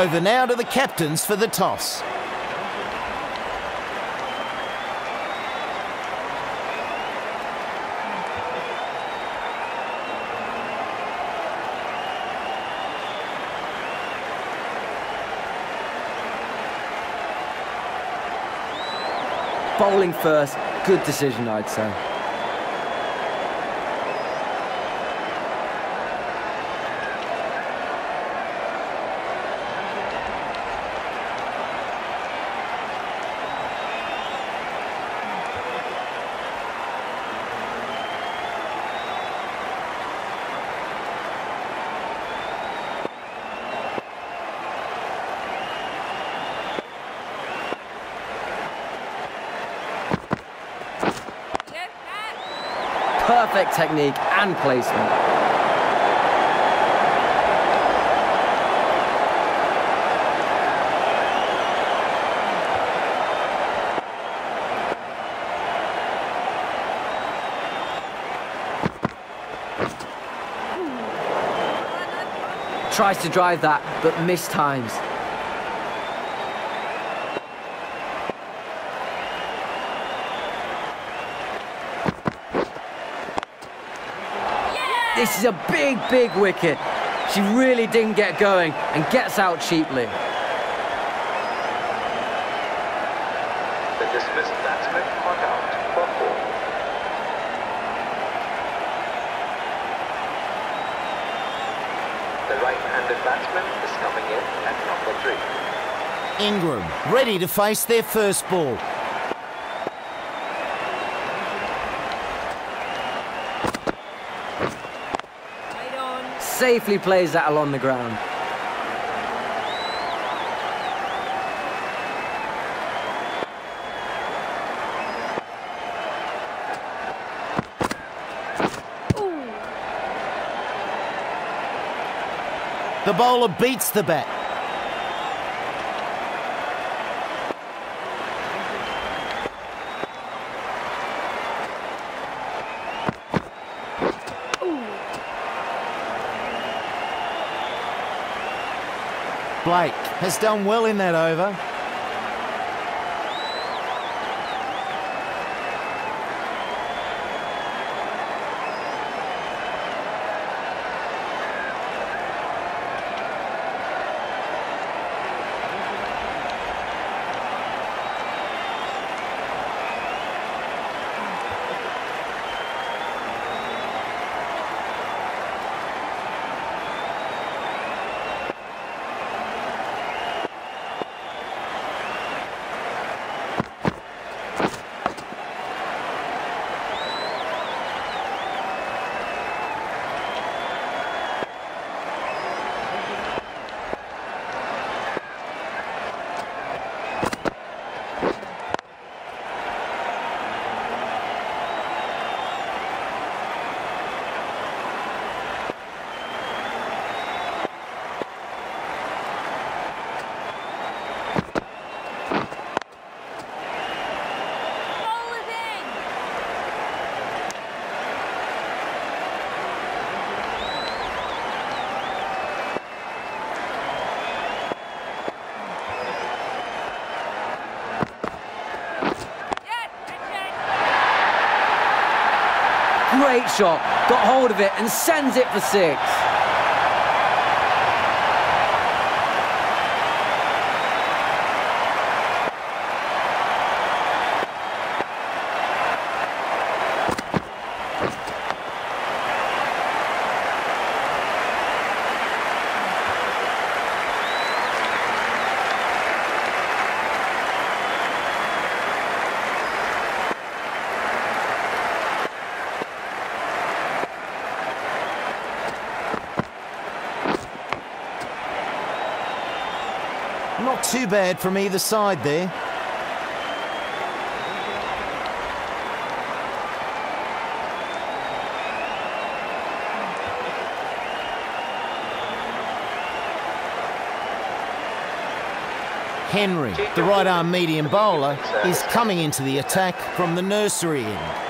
Over now to the captains for the toss. Bowling first, good decision, I'd say. Technique and placement. Tries to drive that, but mistimes. This is a big, big wicket. She really didn't get going and gets out cheaply. The dismissed batsman on out for four. The right-handed batsman is coming in at number three. Ingram ready to face their first ball. Safely plays that along the ground. The bowler beats the bat. Blake has done well in that over. Great shot. Got hold of it and sends it for six. Not too bad from either side there. Henry, the right arm medium bowler, is coming into the attack from the nursery end.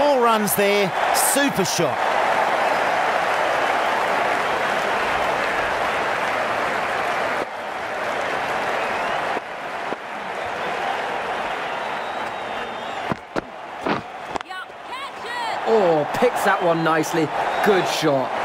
Runs there. Super shot. Oh, picks that one nicely. Good shot.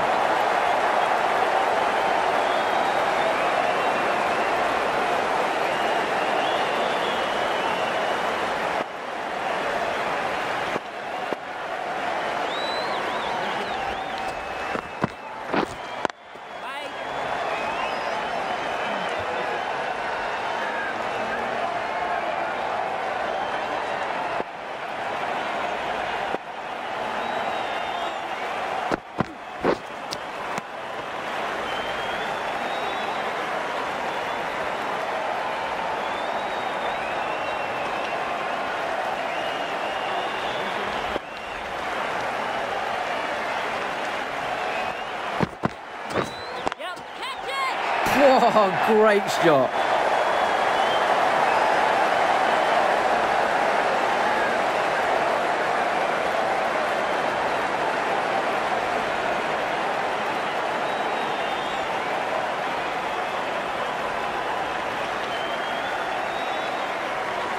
Oh, great shot.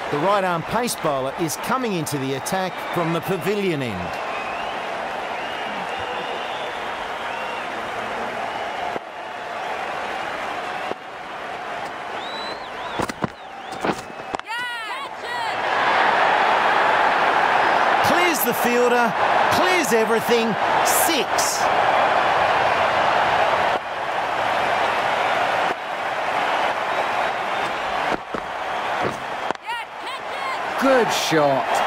The right arm pace bowler is coming into the attack from the pavilion end. Clears clears everything, six. Good shot.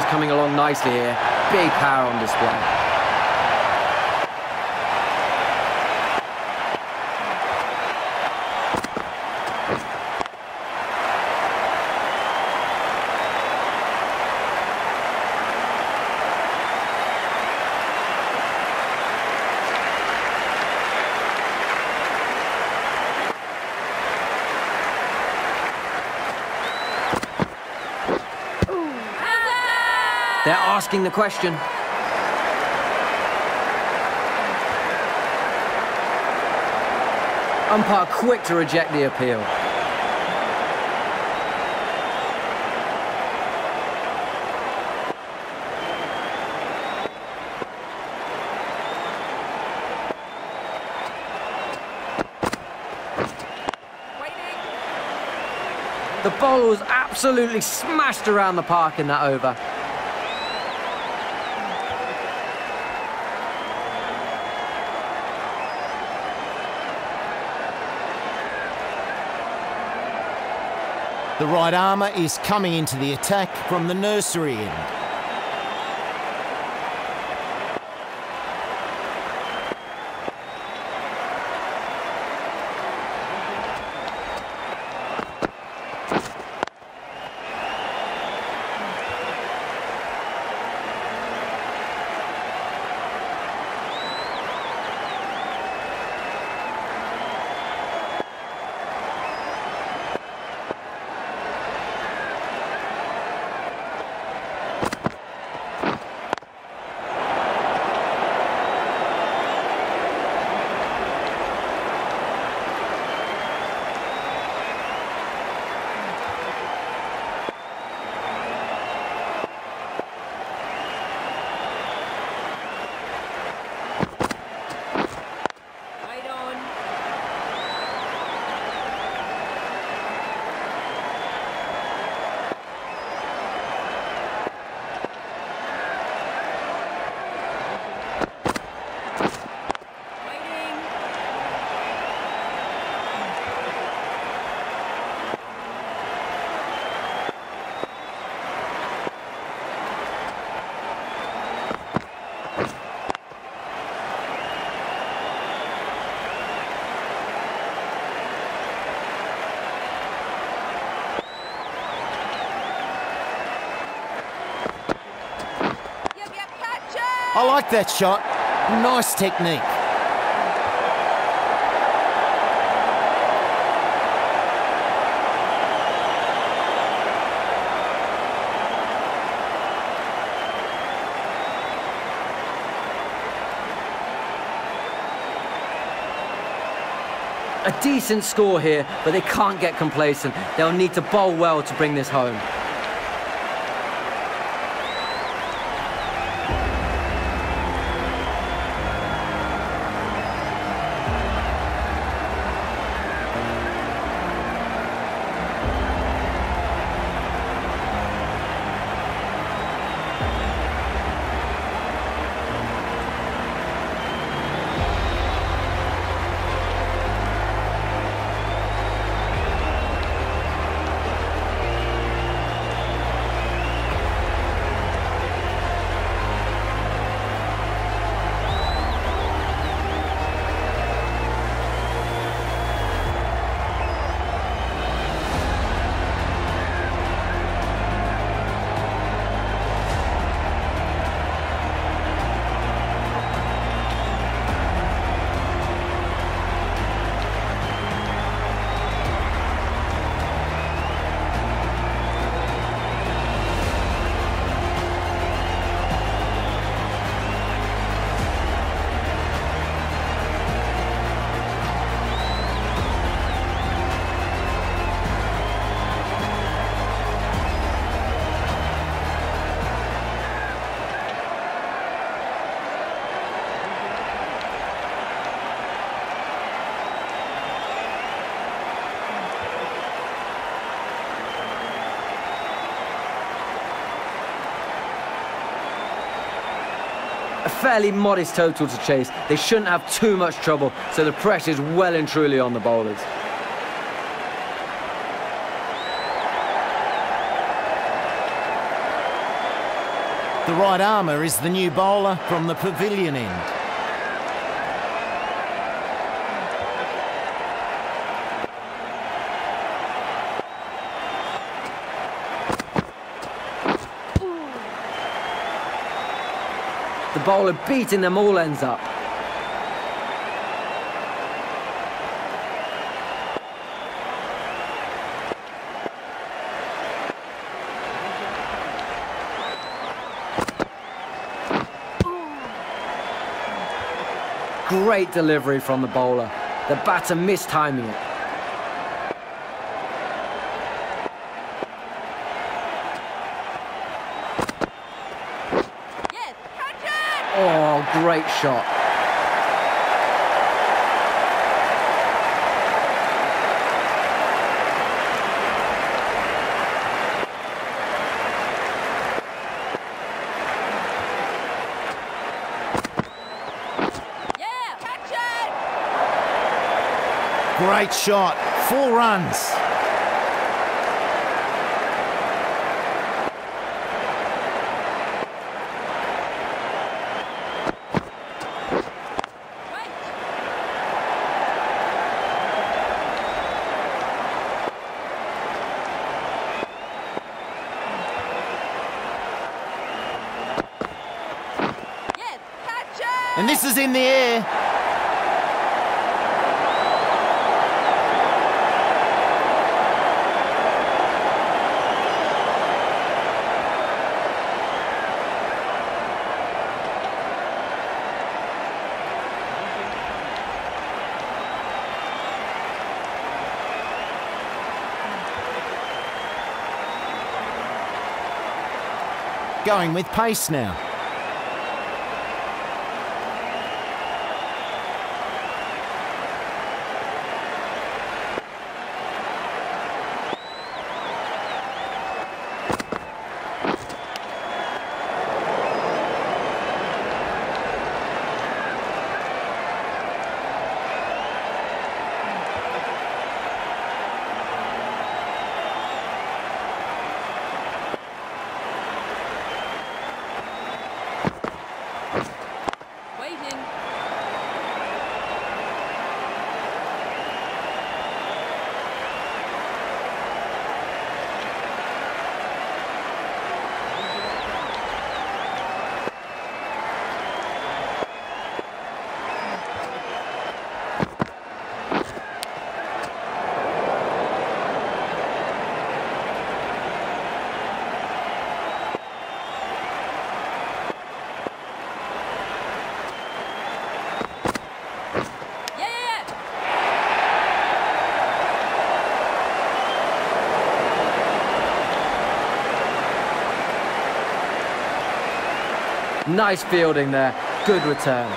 Coming along nicely here. Big power on display. Asking the question. Umpire quick to reject the appeal. The bowler was absolutely smashed around the park in that over. The right armour is coming into the attack from the nursery end. I like that shot. Nice technique. A decent score here, but they can't get complacent. They'll need to bowl well to bring this home. Fairly modest total to chase. They shouldn't have too much trouble, so the pressure's well and truly on the bowlers. The right armour is the new bowler from the pavilion end. The bowler beating them all ends up. Great delivery from the bowler. The batter mistiming it. Yes, catch it! Oh, great shot. Yeah, catch it! Great shot. Four runs. Right. Yes, catch it! And this is in the air. Going with pace now. Nice fielding there. Good return.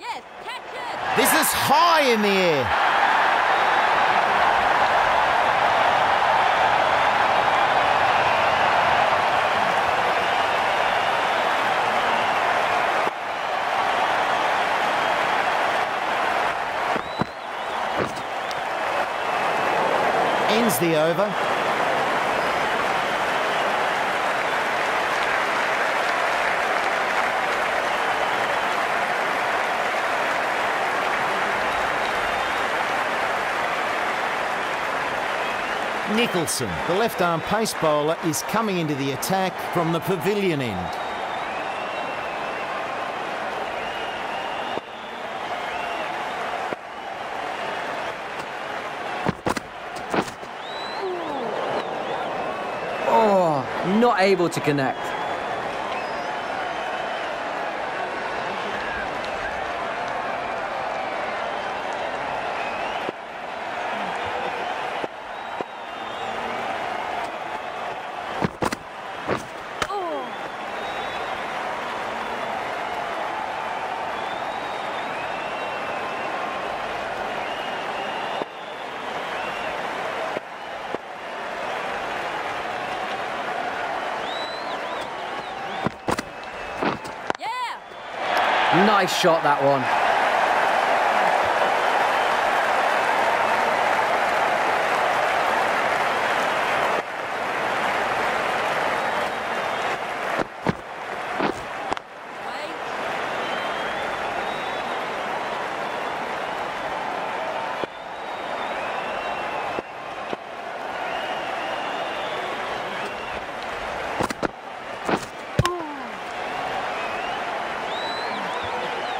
Yes, catch it. This is high in the air. The over. Nicholson, the left arm pace bowler, is coming into the attack from the pavilion end. Oh, not able to connect. Yeah. Nice shot, that one.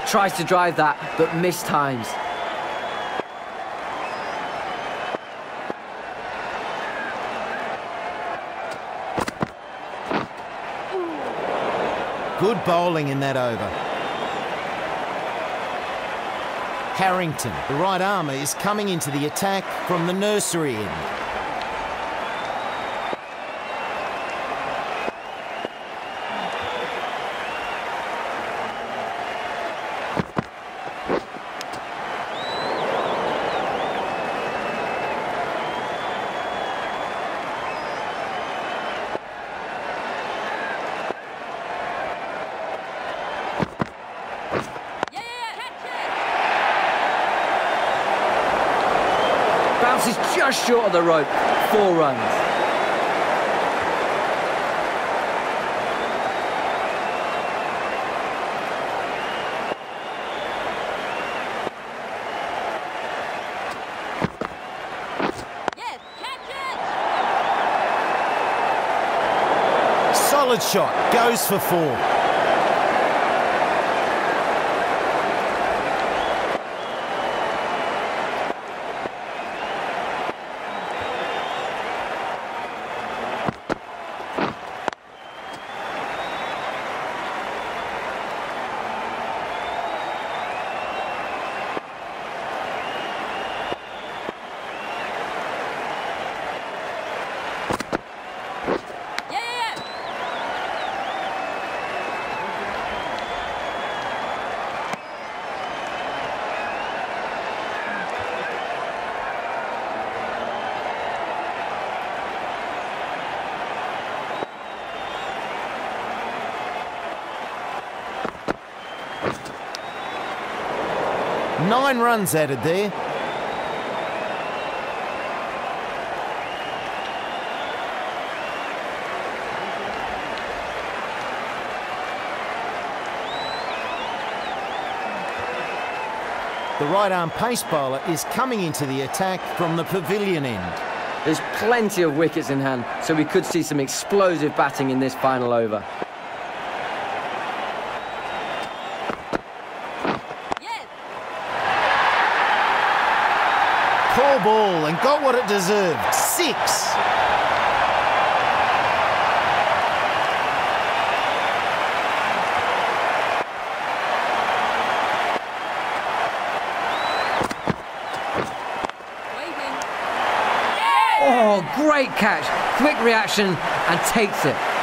Tries to drive that, but missed times. Good bowling in that over. Harrington, the right armour, is coming into the attack from the nursery end. Yeah, catch it. Bounces just short of the rope. Four runs. Yes, catch it. Solid shot, goes for four. Yeah, yeah, Nine runs added there. The right arm pace bowler is coming into the attack from the pavilion end. There's plenty of wickets in hand, so we could see some explosive batting in this final over. Ball and got what it deserved. Six. Oh, great catch. Quick reaction and takes it.